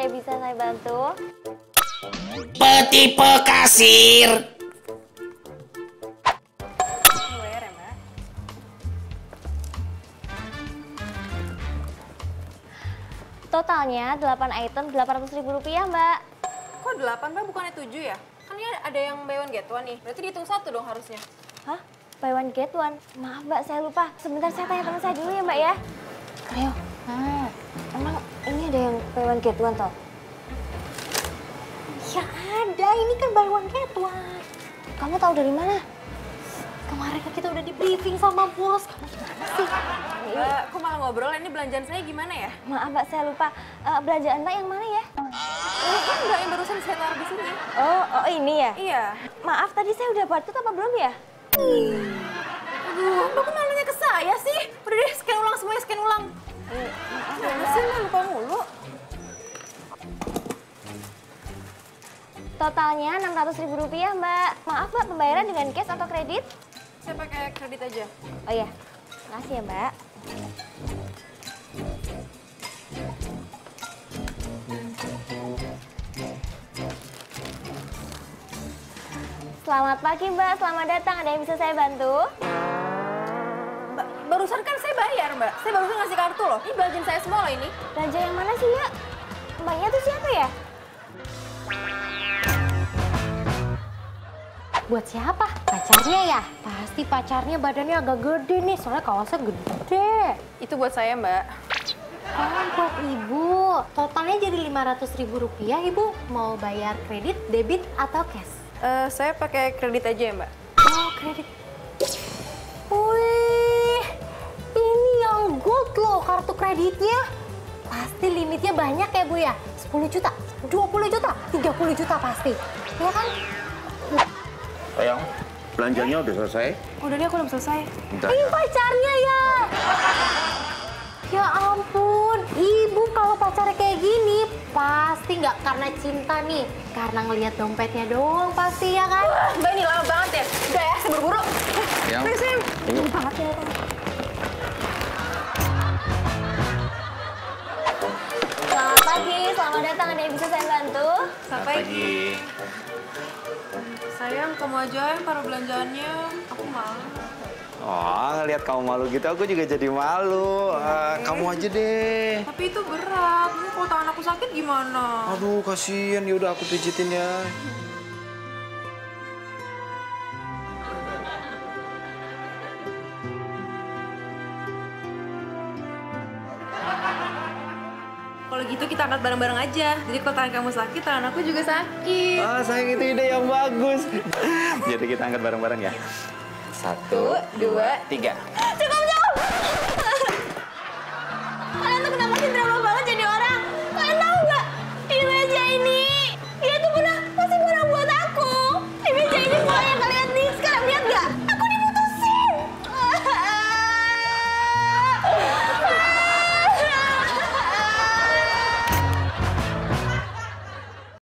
Yang bisa saya bantu? Petipe kasir. Ya. Totalnya 8 item 800 ribu rupiah, Mbak. Kok 8, Mbak? Bukannya 7 ya? Kan ini ada yang buy one get one nih. Berarti dihitung satu dong harusnya. Hah? Buy one get one? Maaf, Mbak, saya lupa. Sebentar saya tanya teman saya dulu ya, Mbak ya. Ayo. Nah, emang ada yang buy one get one toh? Ya ada, ini kan buy one get one. Kamu tahu dari mana? Kemarin kan kita udah di briefing sama bos. Kamu gimana sih? Mbak, kok malah ngobrol? Ini belanjaan saya gimana ya? Maaf, Mbak, saya lupa. Eh, belanjaan Mbak yang mana ya? Ini kan Mbak yang barusan saya taruh di sini. Oh, oh ini ya? Iya. Maaf, tadi saya udah batut apa belum ya? Aduh, Totalnya 600 ribu rupiah, Mbak. Maaf, Mbak, pembayaran dengan cash atau kredit? Saya pakai kredit aja. Oh iya, makasih ya, Mbak. Selamat pagi, Mbak. Selamat datang. Ada yang bisa saya bantu? Mbak, barusan kan saya bayar, Mbak. Saya barusan ngasih kartu loh. Ini belanjaan saya semua loh ini. Belanja yang mana sih, ya? Mbaknya tuh siapa ya? Buat siapa? Pacarnya ya? Pasti pacarnya badannya agak gede nih, soalnya kaosnya gede. Itu buat saya, Mbak. Oh, buat ibu. Totalnya jadi 500 ribu rupiah, ibu. Mau bayar kredit, debit, atau cash? Eh, saya pakai kredit aja ya, Mbak. Oh, kredit. Wih, ini yang gold loh kartu kreditnya. Pasti limitnya banyak ya, Bu ya? 10 juta, 20 juta, 30 juta pasti. Ya kan? Sayang, belanjanya udah selesai. Udah deh, aku udah selesai. Bentar. Ini pacarnya ya. Ya ampun, ibu kalau pacarnya kayak gini pasti nggak karena cinta nih, karena ngelihat dompetnya doang pasti ya kan? Wah, Mbak ini lama banget ya. Udah ya, saya buru-buru. Sayang, Ayo, sayang. Ayo. banget ya. Sayang, kamu aja yang taruh belanjaannya. Aku malu. Oh, ngeliat kamu malu gitu, aku juga jadi malu. Ah, kamu aja deh. Tapi itu berat. Kalau tangan aku sakit gimana? Aduh, kasihan. Ya udah aku pijitin ya. Kalau gitu kita angkat bareng-bareng aja. Jadi kalau tangan kamu sakit, tangan aku juga sakit. Ah, sayang itu ide yang bagus. Jadi kita angkat bareng-bareng ya. Satu, dua, tiga. Cukup,